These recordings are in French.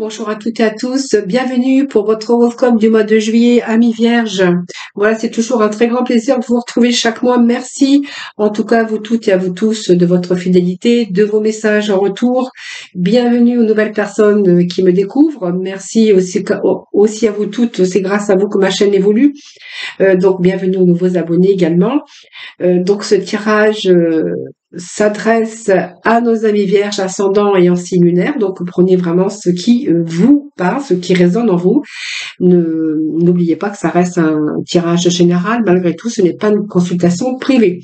Bonjour à toutes et à tous. Bienvenue pour votre horoscope du mois de juillet, Amis Vierge. Voilà, c'est toujours un très grand plaisir de vous retrouver chaque mois. Merci en tout cas à vous toutes et à vous tous de votre fidélité, de vos messages en retour. Bienvenue aux nouvelles personnes qui me découvrent. Merci aussi, aussi à vous toutes. C'est grâce à vous que ma chaîne évolue. Euh, donc bienvenue aux nouveaux abonnés également. Euh, donc ce tirage euh, s'adresse à nos amis vierges, ascendants et en signe lunaire. Donc, prenez vraiment ce qui euh, vous ce qui résonne en vous. N'oubliez pas que ça reste un tirage général. Malgré tout, ce n'est pas une consultation privée.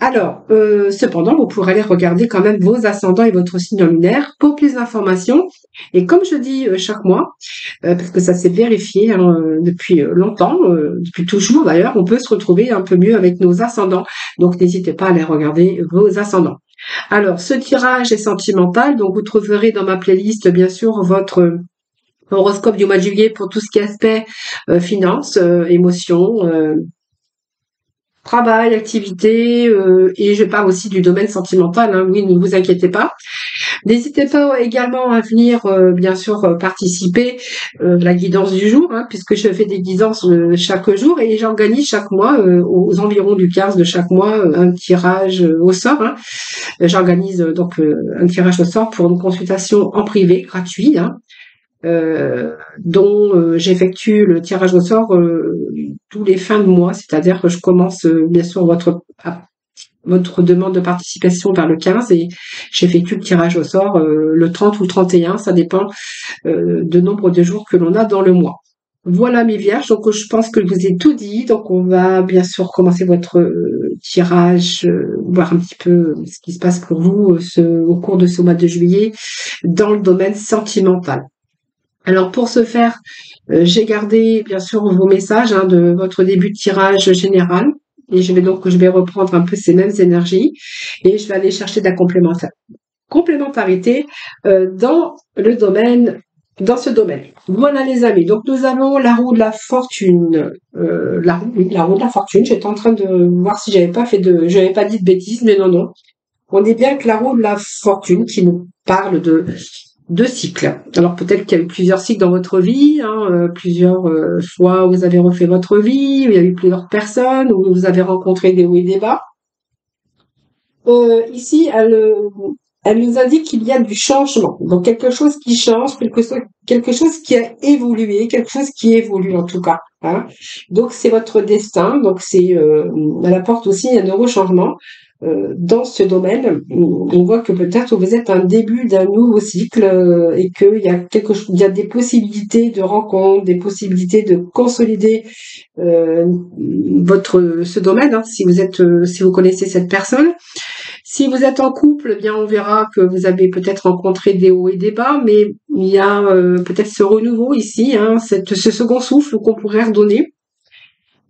Alors, euh, cependant, vous pourrez aller regarder quand même vos ascendants et votre signe lunaire pour plus d'informations. Et comme je dis euh, chaque mois, parce que ça s'est vérifié hein, depuis longtemps, depuis toujours d'ailleurs, on peut se retrouver un peu mieux avec nos ascendants. Donc, n'hésitez pas à aller regarder vos ascendants. Alors, ce tirage est sentimental, donc vous trouverez dans ma playlist, bien sûr, votre horoscope du mois de juillet pour tout ce qui est aspect euh, finance, euh, émotion, euh, travail, activité, et je parle aussi du domaine sentimental, hein, oui, ne vous inquiétez pas. N'hésitez pas également à venir, euh, bien sûr, euh, participer euh, la guidance du jour, hein, puisque je fais des guidances chaque jour et j'organise chaque mois, aux environs du 15 de chaque mois, un tirage au sort. Hein. J'organise donc un tirage au sort pour une consultation en privé, gratuit, hein, dont j'effectue le tirage au sort tous les fins de mois, c'est-à-dire que je commence bien sûr votre votre demande de participation vers le 15 et j'effectue le tirage au sort euh, le 30 ou 31, ça dépend euh, de nombre de jours que l'on a dans le mois. Voilà mes vierges, donc je pense que je vous ai tout dit, donc on va bien sûr commencer votre euh, tirage, voir un petit peu ce qui se passe pour vous au cours de ce mois de juillet dans le domaine sentimental. Alors pour ce faire, j'ai gardé bien sûr vos messages hein, de votre début de tirage général et je vais donc je vais reprendre un peu ces mêmes énergies et je vais aller chercher de la complémentarité euh, dans le domaine dans ce domaine. Voilà les amis. Donc nous avons la roue de la fortune. Euh, la, roue, la roue de la fortune. J'étais en train de voir si j'avais pas fait de, j'avais pas dit de bêtises, mais non non. On est bien que la roue de la fortune qui nous parle de deux cycles. Alors peut-être qu'il y a eu plusieurs cycles dans votre vie, hein, euh, plusieurs euh, fois où vous avez refait votre vie, où il y a eu plusieurs personnes, où vous avez rencontré des hauts et des bas. Euh, ici, elle, elle nous indique qu'il y a du changement. Donc quelque chose qui change, quelque chose, qui a évolué, quelque chose qui évolue en tout cas. Hein. Donc c'est votre destin. Donc c'est, elle apporte aussi un heureux changement. Euh, dans ce domaine, on voit que peut-être vous êtes un début d'un nouveau cycle euh, et qu'il y a quelque il y a des possibilités de rencontre, des possibilités de consolider euh, votre ce domaine. Hein, si vous êtes, si vous connaissez cette personne, si vous êtes en couple, eh bien on verra que vous avez peut-être rencontré des hauts et des bas, mais il y a peut-être ce renouveau ici, hein, ce second souffle qu'on pourrait redonner.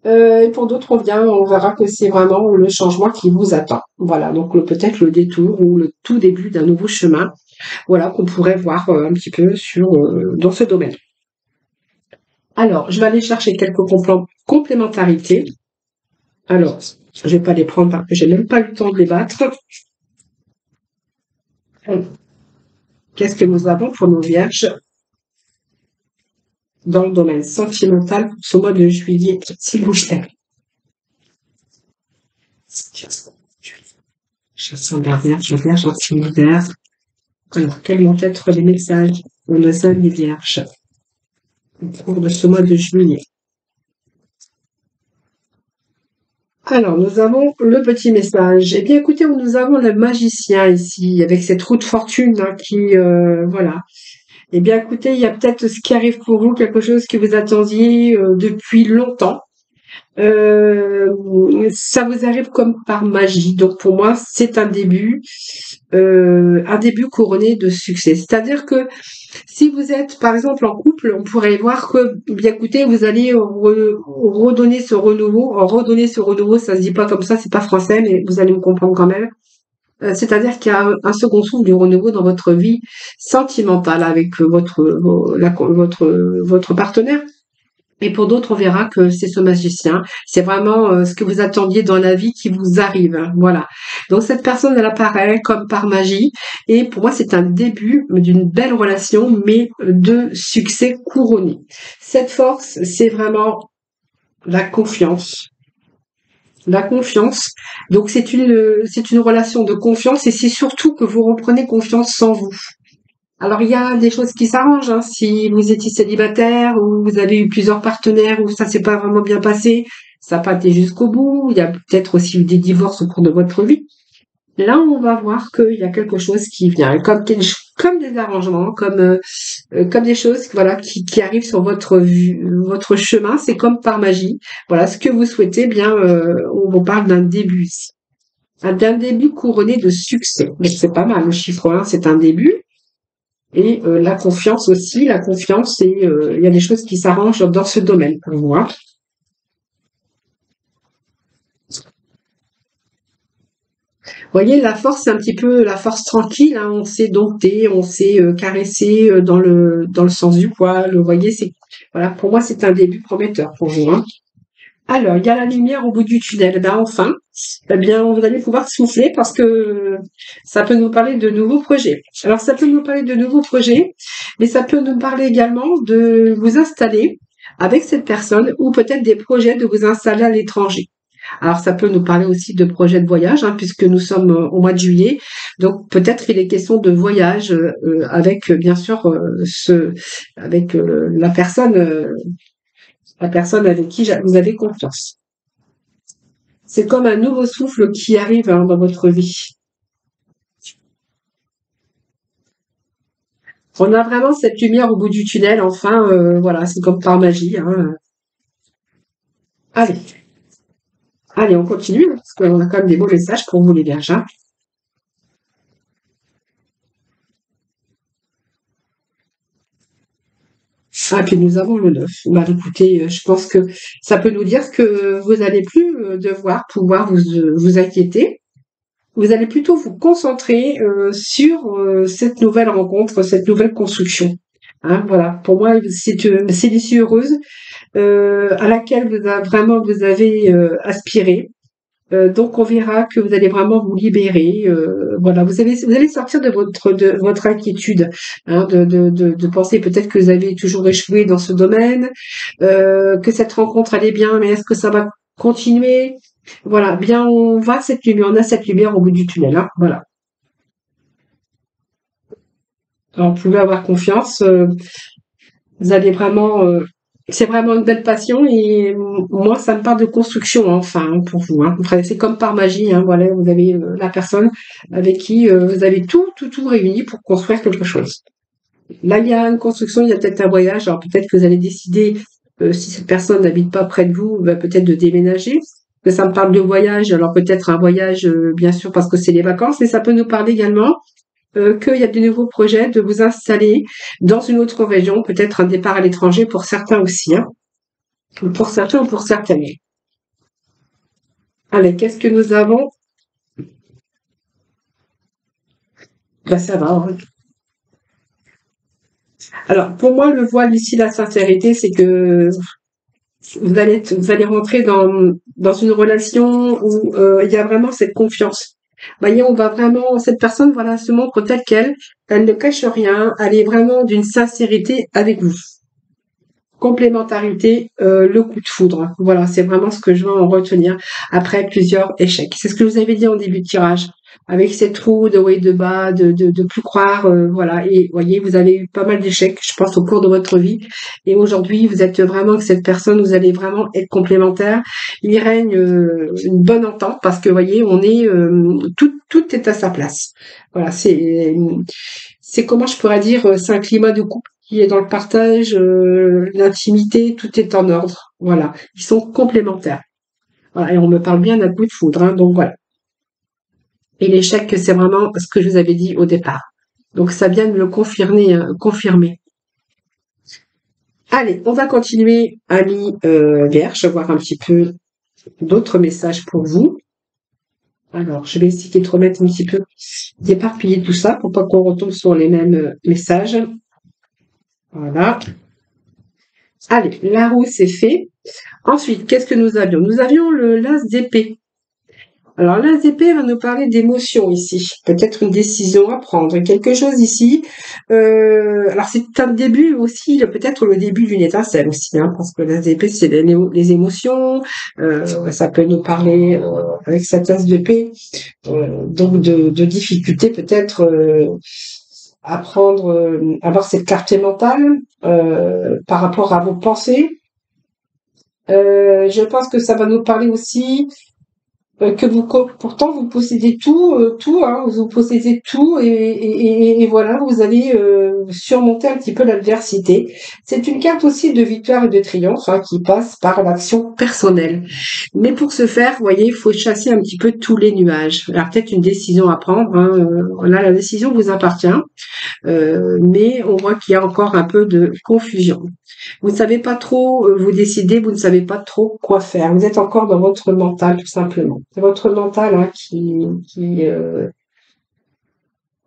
Euh, et pour d'autres, on on verra que c'est vraiment le changement qui vous attend. Voilà, donc peut-être le détour ou le tout début d'un nouveau chemin. Voilà qu'on pourrait voir euh, un petit peu sur euh, dans ce domaine. Alors, je vais aller chercher quelques complémentarités. Alors, je vais pas les prendre parce que j'ai même pas le temps de les battre. Qu'est-ce que nous avons pour nos vierges? Dans le domaine sentimental pour ce mois de juillet, s'il vous plaît. Je sens derrière, je suis hiver. Alors, quels vont être les messages pour nos amis vierges au cours de ce mois de juillet? Alors, nous avons le petit message. Eh bien, écoutez, nous avons le magicien ici, avec cette roue de fortune hein, qui, euh, voilà, eh bien, écoutez, il y a peut-être ce qui arrive pour vous, quelque chose que vous attendiez euh, depuis longtemps. Euh, ça vous arrive comme par magie. Donc pour moi, c'est un début, euh, un début couronné de succès. C'est-à-dire que si vous êtes par exemple en couple, on pourrait voir que, bien écoutez, vous allez redonner ce renouveau. Redonner ce renouveau, ça se dit pas comme ça, c'est pas français, mais vous allez me comprendre quand même. Euh, c'est-à-dire qu'il y a un second souffle du renouveau dans votre vie sentimentale avec votre votre votre partenaire. Et pour d'autres, on verra que c'est ce magicien. C'est vraiment euh, ce que vous attendiez dans la vie qui vous arrive. Voilà. Donc cette personne, elle apparaît comme par magie. Et pour moi, c'est un début d'une belle relation, mais de succès couronné. Cette force, c'est vraiment la confiance. La confiance. Donc c'est une, c'est une relation de confiance et c'est surtout que vous reprenez confiance sans vous. Alors il y a des choses qui s'arrangent. Hein. Si vous étiez célibataire ou vous avez eu plusieurs partenaires ou ça s'est pas vraiment bien passé, ça n'a pas été jusqu'au bout. Il y a peut-être aussi eu des divorces au cours de votre vie. Là, on va voir qu'il y a quelque chose qui vient, comme, comme des arrangements, comme euh, euh, comme des choses, voilà, qui, qui arrivent sur votre votre chemin. C'est comme par magie. Voilà, ce que vous souhaitez, bien, euh, on vous parle d'un début ici, d'un début couronné de succès. Mais c'est pas mal. Le chiffre 1, c'est un début. Et euh, la confiance aussi, la confiance, et euh, il y a des choses qui s'arrangent dans ce domaine pour vous. Voyez, la force, c'est un petit peu la force tranquille. Hein. On s'est dompté, on s'est euh, caressé dans le dans le sens du poil. Voyez, c'est voilà. Pour moi, c'est un début prometteur pour vous. Hein. Alors, il y a la lumière au bout du tunnel. Eh ben enfin, eh bien, vous allez pouvoir souffler parce que ça peut nous parler de nouveaux projets. Alors, ça peut nous parler de nouveaux projets, mais ça peut nous parler également de vous installer avec cette personne ou peut-être des projets de vous installer à l'étranger. Alors ça peut nous parler aussi de projets de voyage, hein, puisque nous sommes au mois de juillet. Donc peut-être il est question de voyage euh, avec bien sûr euh, ce, avec euh, la personne la personne avec qui vous avez confiance. C'est comme un nouveau souffle qui arrive hein, dans votre vie. On a vraiment cette lumière au bout du tunnel, enfin, euh, voilà, c'est comme par magie. Hein. Allez. Allez, on continue, parce qu'on a quand même des beaux messages pour vous les vierges. Hein. Ah, puis nous avons le 9. Bah, écoutez, euh, je pense que ça peut nous dire que vous n'allez plus euh, devoir pouvoir vous, euh, vous inquiéter. Vous allez plutôt vous concentrer sur cette nouvelle rencontre, cette nouvelle construction. Hein, voilà, pour moi, c'est une issue heureuse à laquelle vous avez, vraiment vous avez aspiré. Euh, donc on verra que vous allez vraiment vous libérer. Euh, voilà, vous allez vous allez sortir de votre de votre inquiétude, hein, de, de, de, penser peut-être que vous avez toujours échoué dans ce domaine, euh, que cette rencontre allait bien, mais est-ce que ça va continuer? Voilà, bien on va cette lumière, on a cette lumière au bout du tunnel. Hein, voilà. Alors, vous pouvez avoir confiance. vous allez vraiment c'est vraiment une belle passion et moi ça me parle de construction enfin pour vous hein. c'est comme par magie hein. voilà vous avez euh, la personne avec qui euh, vous avez tout tout tout réuni pour construire quelque chose là il y a une construction il y a peut-être un voyage alors peut-être que vous allez décider euh, si cette personne n'habite pas près de vous bah, peut-être de déménager que ça me parle de voyage alors peut-être un voyage bien sûr parce que c'est les vacances mais ça peut nous parler également euh, qu'il y a de nouveaux projets, de vous installer dans une autre région, peut-être un départ à l'étranger pour certains aussi, hein. pour certains ou pour certaines. Allez, qu'est-ce que nous avons? Ben ça va. Hein. Alors, pour moi, le voile ici, la sincérité, c'est que vous allez, rentrer dans, dans une relation où euh, il y a vraiment cette confiance voyez, on va vraiment, cette personne, voilà, se montre telle qu'elle, elle ne cache rien, elle est vraiment d'une sincérité avec vous. Complémentarité, euh, le coup de foudre. Voilà, c'est vraiment ce que je veux en retenir après plusieurs échecs. C'est ce que je vous avais dit en début de tirage avec cette roue de haut et de bas, de, de, de plus croire, euh, voilà. Et voyez, vous avez eu pas mal d'échecs, je pense, au cours de votre vie. Et aujourd'hui, vous êtes vraiment avec cette personne, vous allez vraiment être complémentaire. Il règne euh, une bonne entente parce que, voyez, on est euh, tout, tout est à sa place. Voilà, c'est c'est comment je pourrais dire, c'est un climat de couple qui est dans le partage, l'intimité, tout est en ordre. Voilà, ils sont complémentaires. Voilà, et on me parle bien d'un coup de foudre, hein, donc voilà. Et l'échec, c'est vraiment ce que je vous avais dit au départ. Donc ça vient de le confirmer. Euh, confirmer. Allez, on va continuer à euh, Vierge, voir un petit peu d'autres messages pour vous. Alors, je vais essayer de remettre un petit peu, d'éparpiller tout ça pour pas qu'on retombe sur les mêmes euh, messages. Voilà. Allez, la roue, c'est fait. Ensuite, qu'est-ce que nous avions? Nous avions le las d'épée. Alors l'AZP va nous parler d'émotion ici, peut-être une décision à prendre, quelque chose ici. Euh, alors c'est un début aussi, peut-être le début d'une étincelle aussi, hein, parce que l'AZP c'est les, émotions, euh, ça peut nous parler euh, avec cette as d'épée, donc de, de difficultés peut-être à prendre, avoir cette clarté mentale par rapport à vos pensées. je pense que ça va nous parler aussi euh, que vous pourtant vous possédez tout, euh, tout, hein, vous possédez tout et, et, et voilà, vous allez euh, surmonter un petit peu l'adversité. C'est une carte aussi de victoire et de triomphe hein, qui passe par l'action personnelle. Mais pour ce faire, vous voyez, il faut chasser un petit peu tous les nuages. Alors peut-être une décision à prendre. Hein, voilà, la décision vous appartient, mais on voit qu'il y a encore un peu de confusion. Vous ne savez pas trop vous décider, vous ne savez pas trop quoi faire. Vous êtes encore dans votre mental tout simplement. C'est votre mental hein, qui, qui, euh,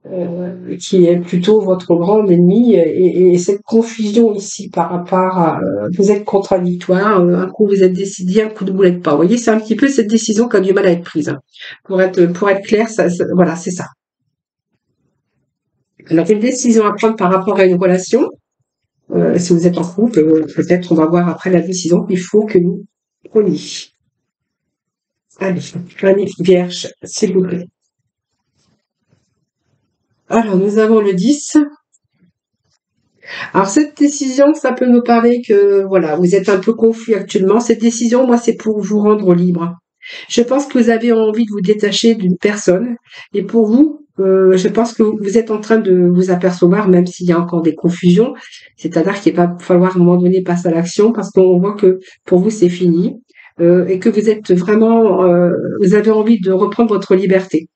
euh, qui est plutôt votre grand ennemi et, cette confusion ici par rapport à euh, vous êtes contradictoire, un coup vous êtes décidé, un coup de boulette pas. Vous voyez, c'est un petit peu cette décision qui a du mal à être prise. Hein. Pour être pour être clair, ça, voilà, c'est ça. Alors une décision à prendre par rapport à une relation. si vous êtes en couple, peut-être on va voir après la décision qu'il faut que nous prenions. Allez, vierge, s'il vous plaît. Alors, nous avons le 10. Alors, cette décision, ça peut nous parler que, voilà, vous êtes un peu confus actuellement. Cette décision, moi, c'est pour vous rendre libre. Je pense que vous avez envie de vous détacher d'une personne. Et pour vous, euh, je pense que vous êtes en train de vous apercevoir, même s'il y a encore des confusions, c'est-à-dire qu'il va falloir à un moment donné passer à l'action parce qu'on voit que pour vous, c'est fini. Euh, et que vous êtes vraiment, euh, vous avez envie de reprendre votre liberté.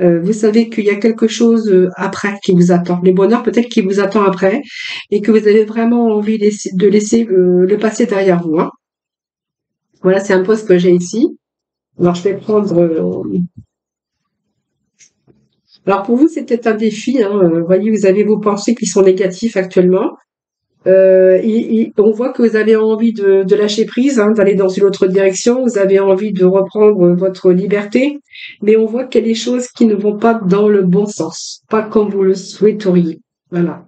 Euh, vous savez qu'il y a quelque chose après qui vous attend, le bonheur peut-être qui vous attend après, et que vous avez vraiment envie de laisser le passé derrière vous. Hein. Voilà, c'est un poste que j'ai ici. Alors je vais prendre. Alors pour vous, c'était un défi. Hein. Vous voyez, vous avez vos pensées qui sont négatives actuellement. Euh, on voit que vous avez envie de, lâcher prise, hein, d'aller dans une autre direction, vous avez envie de reprendre votre liberté, mais on voit qu'il y a des choses qui ne vont pas dans le bon sens, pas comme vous le souhaiteriez. Voilà.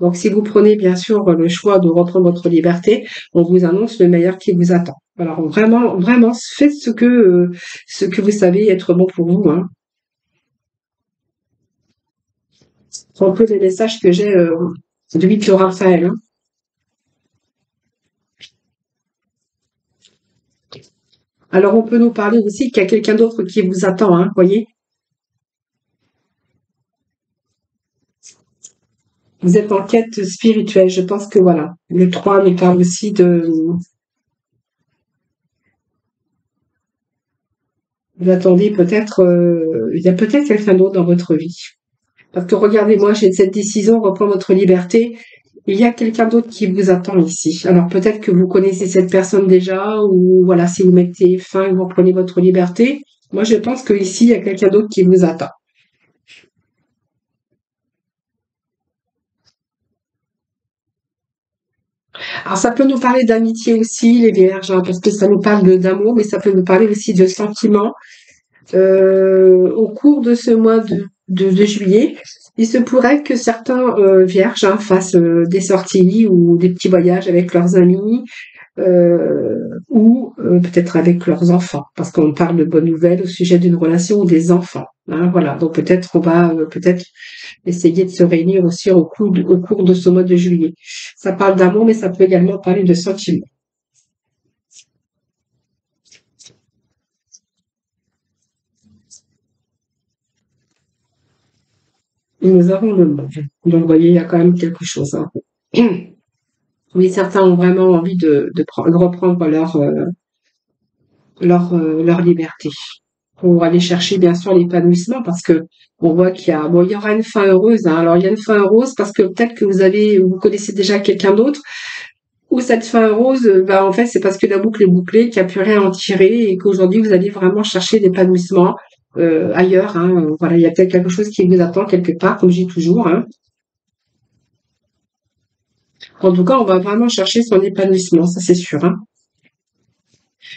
Donc si vous prenez bien sûr le choix de reprendre votre liberté, on vous annonce le meilleur qui vous attend. Alors vraiment, vraiment, faites ce que euh, ce que vous savez être bon pour vous. Hein. C'est un peu les messages que j'ai euh, de Victor Raphaël. Hein. Alors, on peut nous parler aussi qu'il y a quelqu'un d'autre qui vous attend, hein, voyez Vous êtes en quête spirituelle. Je pense que voilà. Le 3 nous parle aussi de. Vous attendez peut-être. Euh, il y a peut-être quelqu'un d'autre dans votre vie. Parce que regardez-moi, j'ai cette décision, reprend votre liberté il y a quelqu'un d'autre qui vous attend ici. Alors peut-être que vous connaissez cette personne déjà, ou voilà, si vous mettez fin, vous prenez votre liberté. Moi, je pense que ici, il y a quelqu'un d'autre qui vous attend. Alors ça peut nous parler d'amitié aussi, les vierges, hein, parce que ça nous parle d'amour, mais ça peut nous parler aussi de sentiments. Euh, au cours de ce mois de juillet, il se pourrait que certains euh, vierges hein, fassent euh, des sorties ou des petits voyages avec leurs amis euh, ou peut-être avec leurs enfants, parce qu'on parle de bonnes nouvelles au sujet d'une relation ou des enfants. Hein, voilà, donc peut-être on va peut-être essayer de se réunir aussi au au cours de ce mois de juillet. Ça parle d'amour, mais ça peut également parler de sentiments. Nous avons le monde. Donc, vous voyez, il y a quand même quelque chose. Hein. Oui, certains ont vraiment envie de, de, reprendre leur, euh, leur, euh, leur liberté pour aller chercher bien sûr l'épanouissement parce que on voit qu'il y a bon il y aura une fin heureuse hein. alors il y a une fin heureuse parce que peut-être que vous avez vous connaissez déjà quelqu'un d'autre ou cette fin heureuse bah en fait c'est parce que la boucle est bouclée qu'il n'y a plus rien à en tirer et qu'aujourd'hui vous allez vraiment chercher l'épanouissement euh, ailleurs. Hein. Voilà, il y a peut-être quelque chose qui vous attend quelque part, comme dis toujours. Hein. En tout cas, on va vraiment chercher son épanouissement, ça c'est sûr. Hein.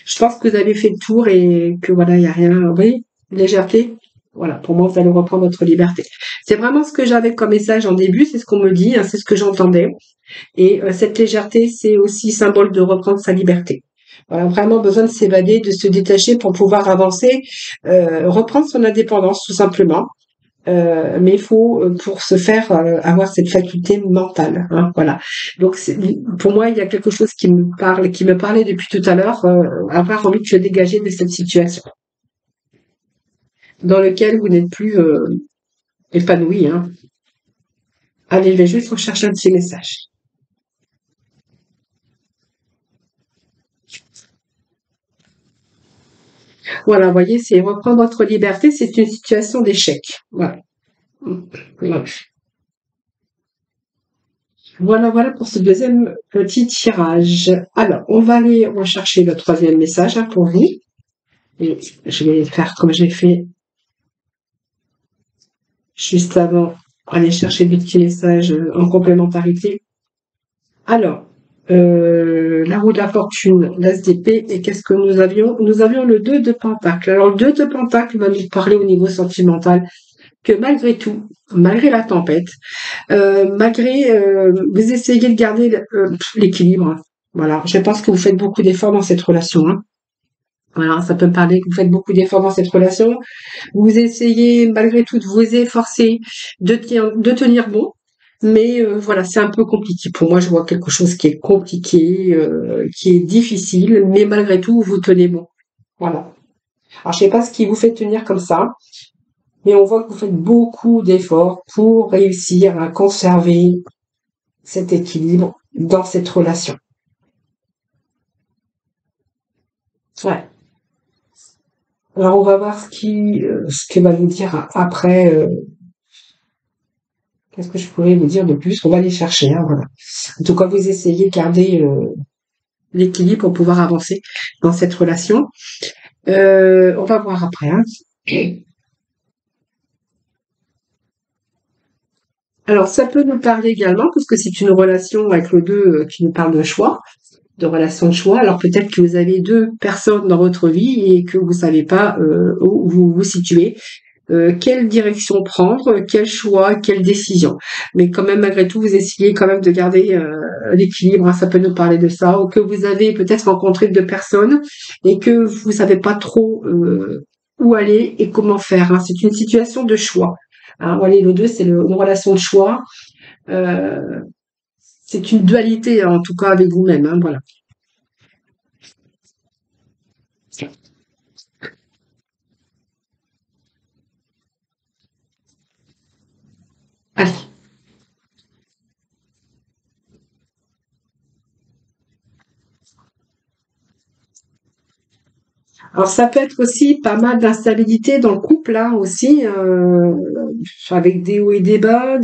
Je pense que vous avez fait le tour et que voilà, il n'y a rien. Oui, légèreté. Voilà, pour moi, vous allez reprendre votre liberté. C'est vraiment ce que j'avais comme message en début, c'est ce qu'on me dit, hein, c'est ce que j'entendais. Et euh, cette légèreté, c'est aussi symbole de reprendre sa liberté. Voilà, vraiment besoin de s'évader, de se détacher pour pouvoir avancer, euh, reprendre son indépendance tout simplement. Euh, mais il faut euh, pour se faire euh, avoir cette faculté mentale. Hein, voilà. Donc pour moi, il y a quelque chose qui me parle, qui me parlait depuis tout à l'heure, avoir envie de se dégager de cette situation dans lequel vous n'êtes plus épanoui. Hein. Allez, je vais juste rechercher un petit message. Voilà, vous voyez, c'est reprendre votre liberté, c'est une situation d'échec. Voilà. Voilà, voilà pour ce deuxième petit tirage. Alors, on va aller rechercher le troisième message hein, pour vous. Je vais faire comme j'ai fait juste avant, aller chercher des petits messages en complémentarité. Alors, euh, la roue de la fortune, l'ASDP, et qu'est-ce que nous avions? Nous avions le 2 de Pentacle. Alors le 2 de Pentacle va nous parler au niveau sentimental que malgré tout, malgré la tempête, euh, malgré euh, vous essayez de garder l'équilibre. Voilà, je pense que vous faites beaucoup d'efforts dans cette relation. Hein. Voilà, ça peut me parler que vous faites beaucoup d'efforts dans cette relation. Vous essayez malgré tout de vous efforcer de tenir bon, mais euh, voilà, c'est un peu compliqué. Pour moi, je vois quelque chose qui est compliqué, euh, qui est difficile, mais malgré tout, vous tenez bon. Voilà. Alors, je sais pas ce qui vous fait tenir comme ça, mais on voit que vous faites beaucoup d'efforts pour réussir à conserver cet équilibre dans cette relation. Ouais. Alors, on va voir ce qui, euh, ce que va nous dire après Qu'est-ce que je pourrais vous dire de plus? On va les chercher. Hein, voilà. En tout cas, vous essayez de garder euh, l'équilibre pour pouvoir avancer dans cette relation. Euh, on va voir après. Hein. Alors, ça peut nous parler également, parce que c'est une relation avec le 2 euh, qui nous parle de choix, de relation de choix. Alors, peut-être que vous avez deux personnes dans votre vie et que vous savez pas où vous vous situez euh, quelle direction prendre, quel choix, quelle décision. Mais quand même, malgré tout, vous essayez quand même de garder euh, l'équilibre. Hein, ça peut nous parler de ça. Ou que vous avez peut-être rencontré deux personnes et que vous savez pas trop euh, où aller et comment faire. Hein. C'est une situation de choix. Hein, voilà, le deux, c'est une relation de choix. c'est une dualité, en tout cas, avec vous-même. Hein, voilà. Allez. Alors ça peut être aussi pas mal d'instabilité dans le couple là hein, aussi, euh, avec des hauts et des bas.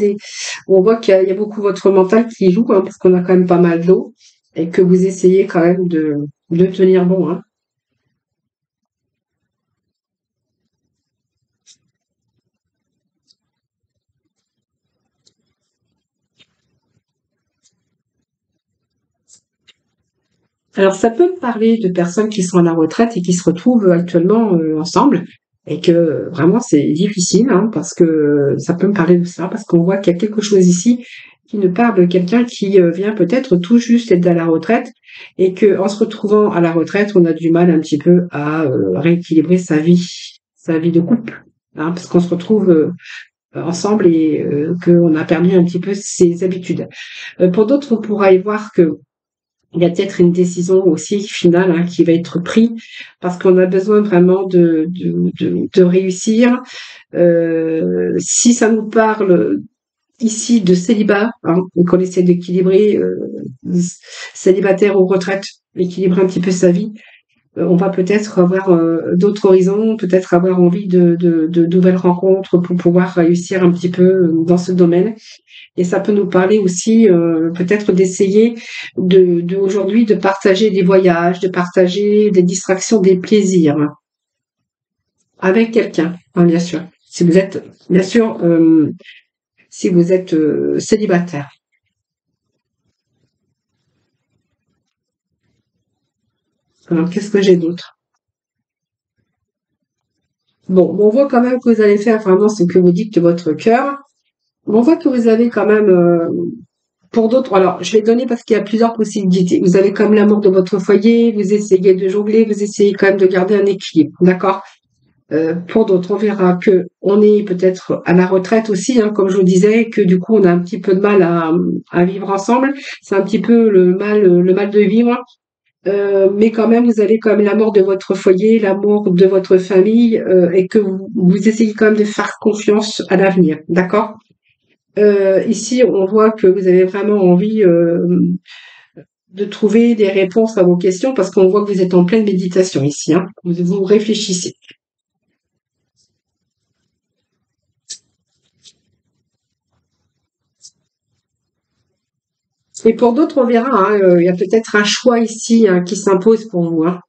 On voit qu'il y, a beaucoup votre mental qui joue, hein, parce qu'on a quand même pas mal d'eau, et que vous essayez quand même de, de tenir bon. Hein. Alors ça peut me parler de personnes qui sont à la retraite et qui se retrouvent actuellement euh, ensemble et que vraiment c'est difficile hein, parce que ça peut me parler de ça parce qu'on voit qu'il y a quelque chose ici qui ne parle de quelqu'un qui euh, vient peut-être tout juste être à la retraite et que en se retrouvant à la retraite on a du mal un petit peu à euh, rééquilibrer sa vie sa vie de couple hein, parce qu'on se retrouve ensemble et qu'on a perdu un petit peu ses habitudes. pour d'autres on pourra y voir que il y a peut-être une décision aussi finale hein, qui va être prise parce qu'on a besoin vraiment de, de, réussir. Euh, si ça nous parle ici de célibat, hein, qu'on essaie d'équilibrer euh, célibataire ou retraite, équilibrer un petit peu sa vie, on va peut-être avoir euh, d'autres horizons, peut-être avoir envie de, de, nouvelles rencontres pour pouvoir réussir un petit peu dans ce domaine. Et ça peut nous parler aussi euh, peut-être d'essayer de, de aujourd'hui de partager des voyages, de partager des distractions, des plaisirs avec quelqu'un, hein, bien sûr. Si vous êtes, bien sûr, si vous êtes célibataire. Alors, qu'est-ce que j'ai d'autre? Bon, on voit quand même que vous allez faire vraiment ce que vous dites de votre cœur. On voit que vous avez quand même, euh, pour d'autres, alors je vais donner parce qu'il y a plusieurs possibilités. Vous avez comme l'amour de votre foyer, vous essayez de jongler, vous essayez quand même de garder un équilibre, d'accord? Euh, pour d'autres, on verra que on est peut-être à la retraite aussi, hein, comme je vous disais, que du coup on a un petit peu de mal à, à vivre ensemble. C'est un petit peu le mal, le mal de vivre. Euh, mais quand même, vous avez quand même l'amour de votre foyer, l'amour de votre famille, euh, et que vous, vous, essayez quand même de faire confiance à l'avenir, d'accord? Euh, Ici, on voit que vous avez vraiment envie de trouver des réponses à vos questions, parce qu'on voit que vous êtes en pleine méditation ici. Hein. Vous, vous réfléchissez. Et pour d'autres, on verra. Hein, euh, il y a peut-être un choix ici hein, qui s'impose pour vous. Hein.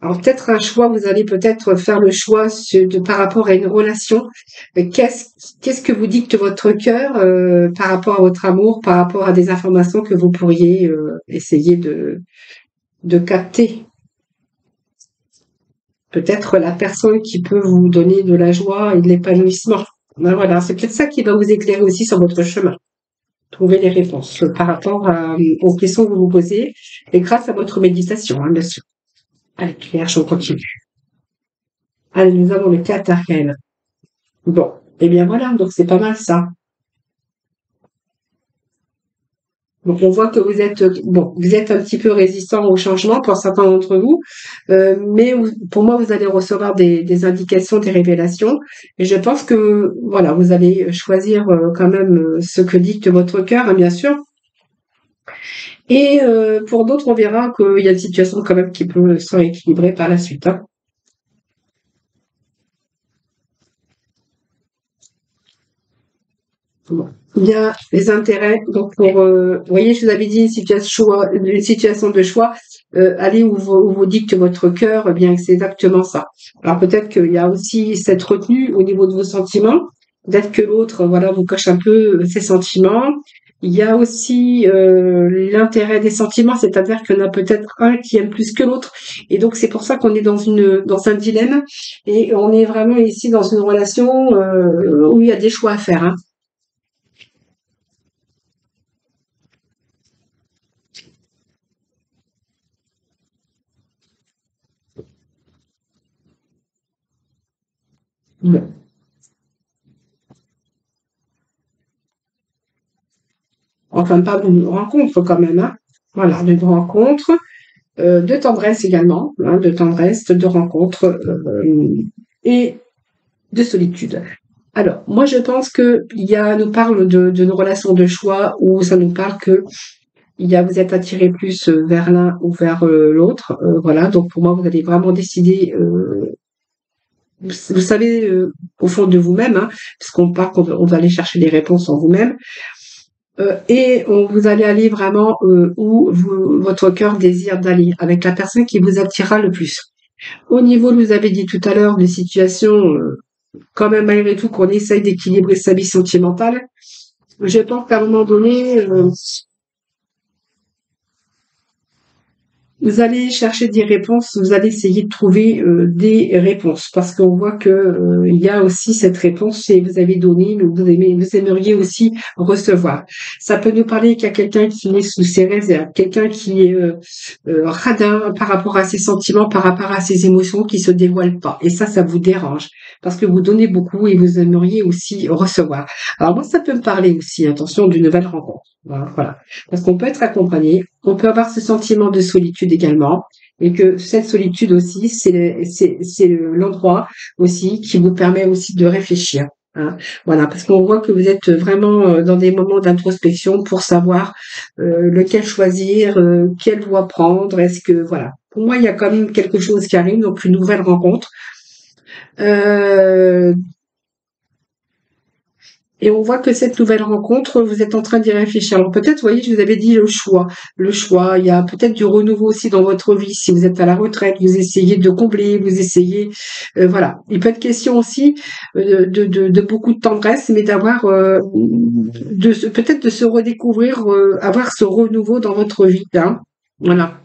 Alors peut-être un choix, vous allez peut-être faire le choix de, par rapport à une relation. Qu'est-ce que vous dicte votre cœur euh, par rapport à votre amour, par rapport à des informations que vous pourriez euh, essayer de, de capter? Peut-être la personne qui peut vous donner de la joie et de l'épanouissement. Ben voilà, c'est peut-être ça qui va vous éclairer aussi sur votre chemin trouver les réponses par rapport euh, aux questions que vous vous posez et grâce à votre méditation, hein, bien sûr. Allez, Claire, je continue. Allez, nous avons le 4 Bon, eh bien voilà, donc c'est pas mal ça. Donc on voit que vous êtes bon, vous êtes un petit peu résistant au changement pour certains d'entre vous, euh, mais pour moi vous allez recevoir des, indications, des révélations, et je pense que voilà, vous allez choisir euh, quand même euh, ce que dicte votre cœur, hein, bien sûr. Et pour d'autres, on verra qu'il y a une situation quand même qui peut se rééquilibrer par la suite. Hein. Il y a les intérêts. Donc, pour, euh, vous voyez, je vous avais dit une situation, de choix. Euh, allez où vous, vous dicte votre cœur, eh bien c'est exactement ça. Alors peut-être qu'il y a aussi cette retenue au niveau de vos sentiments. Peut-être que l'autre, voilà, vous coche un peu ses sentiments. Il y a aussi euh, l'intérêt des sentiments, c'est-à-dire qu'il y en a peut-être un qui aime plus que l'autre, et donc c'est pour ça qu'on est dans une dans un dilemme et on est vraiment ici dans une relation euh, où il y a des choix à faire. Hein. Enfin, pas de rencontre quand même. Hein. Voilà, de rencontres, euh, de tendresse également, hein, de tendresse, de rencontre euh, et de solitude. Alors, moi, je pense que il y a, nous parle de, nos relations de choix où ça nous parle que il y a, vous êtes attiré plus vers l'un ou vers euh, l'autre. voilà, donc pour moi, vous allez vraiment décider vous, savez euh, au fond de vous-même, hein, parce qu'on part, on, va aller chercher des réponses en vous-même, euh, et on, vous allez aller vraiment euh, où vous, votre cœur désire d'aller, avec la personne qui vous attirera le plus. Au niveau, vous avez dit tout à l'heure, de situations, quand même malgré tout, qu'on essaye d'équilibrer sa vie sentimentale, je pense qu'à un moment donné, vous allez chercher des réponses, vous allez essayer de trouver euh, des réponses parce qu'on voit que euh, il y a aussi cette réponse et vous avez donné, mais vous, aimeriez aussi recevoir. Ça peut nous parler qu'il y a quelqu'un qui est sous ses réserves, quelqu'un qui est euh, radin par rapport à ses sentiments, par rapport à ses émotions qui se dévoilent pas. Et ça, ça vous dérange parce que vous donnez beaucoup et vous aimeriez aussi recevoir. Alors moi, ça peut me parler aussi, attention, d'une nouvelle rencontre. Voilà. Parce qu'on peut être accompagné, on peut avoir ce sentiment de solitude également, et que cette solitude aussi, c'est l'endroit aussi qui vous permet aussi de réfléchir. Hein. Voilà, parce qu'on voit que vous êtes vraiment euh, dans des moments d'introspection pour savoir euh, lequel choisir, euh, quelle voie prendre. Est-ce que voilà, pour moi, il y a quand même quelque chose qui arrive, donc une nouvelle rencontre. Et on voit que cette nouvelle rencontre, vous êtes en train d'y réfléchir. Alors peut-être, vous voyez, je vous avais dit le choix. Le choix, il y a peut-être du renouveau aussi dans votre vie. Si vous êtes à la retraite, vous essayez de combler, vous essayez, euh, voilà. Il peut être question aussi euh, de, de, beaucoup de tendresse, mais d'avoir, euh, de peut-être de se redécouvrir, avoir ce renouveau dans votre vie. Hein. Voilà.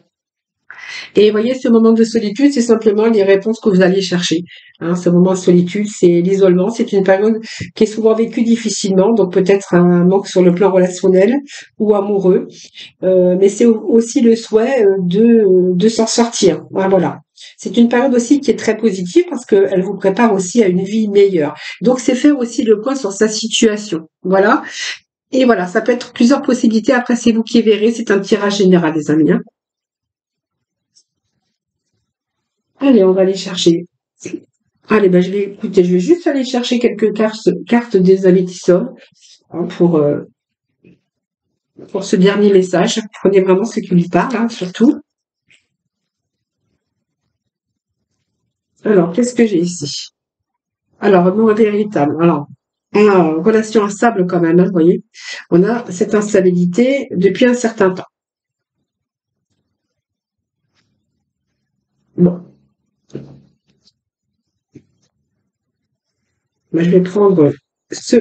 Et vous voyez, ce moment de solitude, c'est simplement les réponses que vous allez chercher. Hein, ce moment de solitude, c'est l'isolement. C'est une période qui est souvent vécue difficilement, donc peut-être un manque sur le plan relationnel ou amoureux. Euh, mais c'est aussi le souhait euh, de, de s'en sortir. Voilà. C'est une période aussi qui est très positive parce qu'elle vous prépare aussi à une vie meilleure. Donc c'est faire aussi le point sur sa situation. Voilà. Et voilà, ça peut être plusieurs possibilités. Après, c'est vous qui verrez. C'est un tirage général, les amis. Hein. Allez, on va aller chercher. Allez, ben, je vais écouter. Je vais juste aller chercher quelques cartes, des sont hein, pour, euh, pour ce dernier message. Prenez vraiment ce qui lui parle, hein, surtout. Alors, qu'est-ce que j'ai ici? Alors, amour véritable. Alors, en relation instable quand même, hein, vous voyez. On a cette instabilité depuis un certain temps. Bon. Je vais prendre ce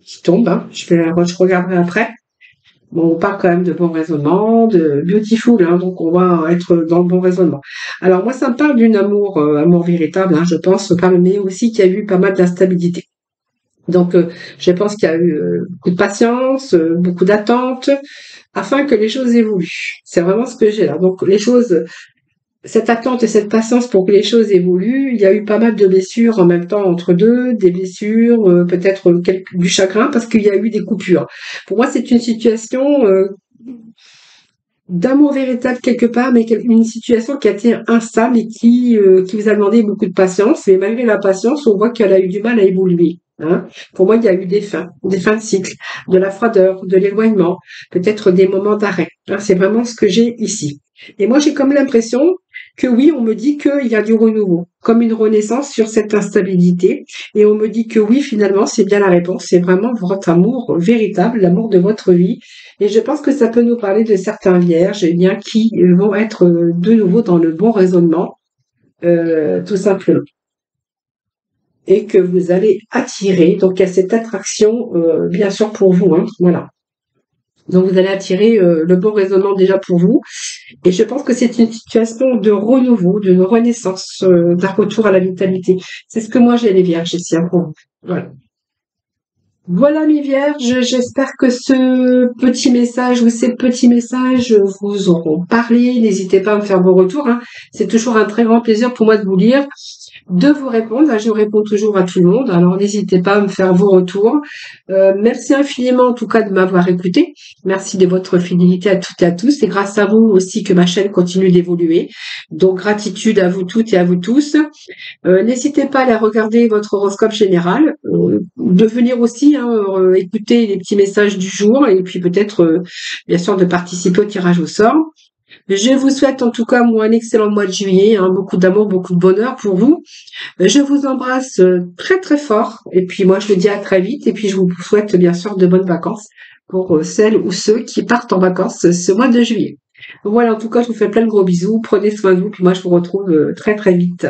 qui tombe. Hein. Je, vais, je regarderai après. Bon, on parle quand même de bon raisonnement, de beautiful, hein, donc on va être dans le bon raisonnement. Alors moi, ça me parle d'une amour, euh, amour véritable, hein, je pense, mais aussi qu'il y a eu pas mal d'instabilité. Donc, euh, je pense qu'il y a eu euh, beaucoup de patience, beaucoup d'attente, afin que les choses évoluent. C'est vraiment ce que j'ai là. Donc, les choses cette attente et cette patience pour que les choses évoluent, il y a eu pas mal de blessures en même temps entre deux, des blessures, euh, peut-être du chagrin parce qu'il y a eu des coupures. Pour moi, c'est une situation euh, d'amour véritable quelque part, mais une situation qui a été instable et qui, euh, qui vous a demandé beaucoup de patience. Mais malgré la patience, on voit qu'elle a eu du mal à évoluer. Hein. Pour moi, il y a eu des fins, des fins de cycle, de la froideur, de l'éloignement, peut-être des moments d'arrêt. Hein. C'est vraiment ce que j'ai ici. Et moi, j'ai comme l'impression que oui, on me dit qu'il y a du renouveau, comme une renaissance sur cette instabilité. Et on me dit que oui, finalement, c'est bien la réponse. C'est vraiment votre amour véritable, l'amour de votre vie. Et je pense que ça peut nous parler de certains vierges, eh bien, qui vont être de nouveau dans le bon raisonnement, euh, tout simplement et que vous allez attirer. Donc il y a cette attraction, euh, bien sûr pour vous, hein, voilà. Donc vous allez attirer euh, le bon raisonnement déjà pour vous. Et je pense que c'est une situation de renouveau, d'une renaissance, euh, d'un retour à la vitalité. C'est ce que moi j'ai les vierges ici pour vous. Voilà. Voilà mes vierges, j'espère que ce petit message ou ces petits messages vous auront parlé. N'hésitez pas à me faire vos retours. Hein. C'est toujours un très grand plaisir pour moi de vous lire de vous répondre. je réponds toujours à tout le monde, alors n'hésitez pas à me faire vos retours. Euh, merci infiniment en tout cas de m'avoir écouté. Merci de votre fidélité à toutes et à tous. C'est grâce à vous aussi que ma chaîne continue d'évoluer. Donc gratitude à vous toutes et à vous tous. Euh, n'hésitez pas à aller regarder votre horoscope général, euh, de venir aussi hein, écouter les petits messages du jour et puis peut-être bien sûr de participer au tirage au sort. Je vous souhaite en tout cas moi un excellent mois de juillet, hein, beaucoup d'amour, beaucoup de bonheur pour vous. Je vous embrasse euh, très très fort et puis moi je vous dis à très vite et puis je vous souhaite bien sûr de bonnes vacances pour euh, celles ou ceux qui partent en vacances ce mois de juillet. Voilà, en tout cas, je vous fais plein de gros bisous. Prenez soin de vous, puis moi je vous retrouve euh, très très vite.